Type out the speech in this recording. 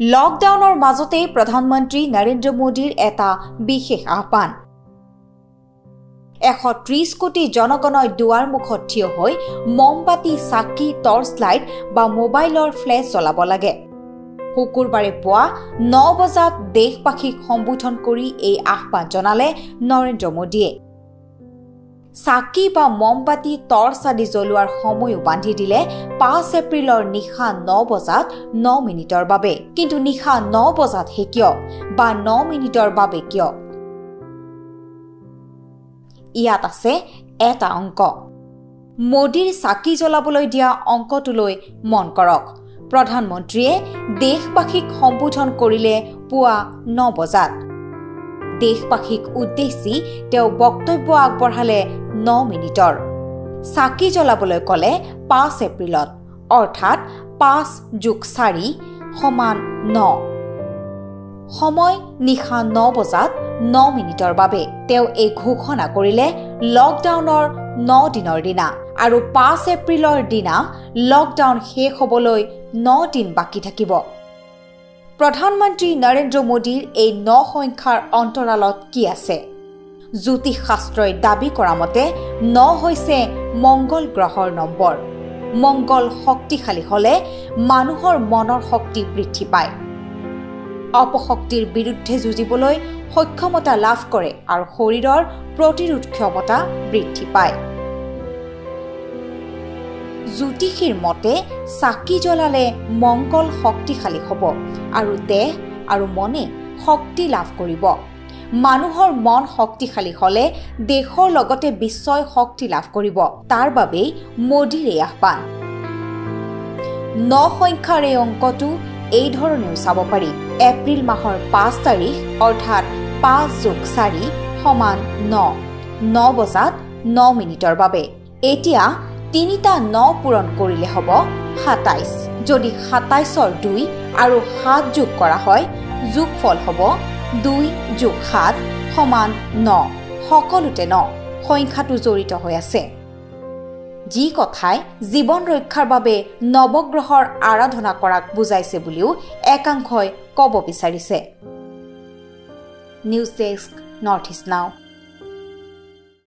লকডাউনৰ মাজতেই প্ৰধানমন্ত্ৰী নৰেন্দ্ৰ মোদীৰ এটা বিশেষ আহ্বান। এশ ত্ৰিশ কোটি জনগণই দুৱাৰ মুখত থিয় হৈ মমবাতি চাকি টৰ্চ লাইট বা মোবাইলৰ ফ্লেছ জ্বলাব লাগে। শুকুৰবাৰে পুৱা ন বজাত দেশবাসীক সম্বোধন কৰি এই আহ্বান জনালে নৰেন্দ্ৰ মোদীয়ে। চাকি বা মমবাতি টৰ্চ আদি জ্বলোৱাৰ সময়ো বান্ধি দিলে পাঁচ এপ্ৰিলৰ নিশা ন বজাত ন মিনিটৰ বাবে। কিন্তু নিশা ন বজাতহে কিয়? বা ন মিনিটৰ বাবে কিয়? ইয়াত আছে এটা অংক। মোদীৰ চাকি জ্বলাবলৈ দিয়া অংকটোলৈ মন কৰক। প্ৰধানমন্ত্ৰীয়ে দেশবাসীক সম্বোধন কৰিলে পুৱা ন বজাত। দেশবাসীক উদ্দেশ্যি তেওঁ বক্তব্য আগবঢ়ালে ন মিনিটৰ। চাকি জ্বলাবলৈ ক'লে পাঁচ এপ্ৰিলত অৰ্থাৎ পাঁচ যোগ চাৰি সমান ন। সময় নিশা ন বজাত ন মিনিটৰ বাবে তেওঁ এই ঘোষণা কৰিলে লকডাউনৰ ন দিনৰ দিনা আৰু পাঁচ এপ্ৰিলৰ দিনা লকডাউন শেষ হ'বলৈ ন দিন বাকী থাকিব। প্ৰধানমন্ত্ৰী নৰেন্দ্ৰ মোদীৰ এই ন সংখ্যাৰ অন্তৰালত কি আছে? জ্যোতিষ শাস্ত্ৰই দাবী কৰা মতে ন হৈছে মংগল গ্ৰহৰ নম্বৰ। মংগল শক্তিশালী হ'লে মানুহৰ মনৰ শক্তি বৃদ্ধি পায়। অপশক্তিৰ বিৰুদ্ধে যুঁজিবলৈ সক্ষমতা লাভ কৰে আৰু শৰীৰৰ প্ৰতিৰোধ ক্ষমতা বৃদ্ধি পায়। জ্যোতিষীৰ মতে চাকি জ্বলালে মংগল শক্তিশালী হ'ব আৰু দেহ আৰু মনে শক্তি লাভ কৰিব। মানুহৰ মন শক্তিশালী হ'লে দেশৰ লগতে বিশ্বই শক্তি লাভ কৰিব। তাৰ বাবেই মোদীৰ এই আহ্বান। ন সংখ্যাৰ এই অংকটো এইধৰণেও চাব পাৰি। এপ্ৰিল মাহৰ পাঁচ তাৰিখ অৰ্থাৎ পাঁচ যোগ চাৰি সমান ন। ন বজাত ন মিনিটৰ বাবে। এতিয়া তিনিটা ন পূৰণ কৰিলে হ'ব সাতাইছ। যদি সাতাইছৰ দুই আৰু সাত যোগ কৰা হয় যোগফল হ'ব দুই যোগ সাত সমান ন। সকলোতে ন। সংখ্যাটো জড়িত হৈ আছে। যি কথাই জীৱন ৰক্ষাৰ বাবে নৱগ্ৰহৰ আৰাধনা কৰাক বুজাইছে বুলিও একাংশই ক'ব বিচাৰিছে। নিউজ ডেস্ক নৰ্থ ইষ্ট নাও।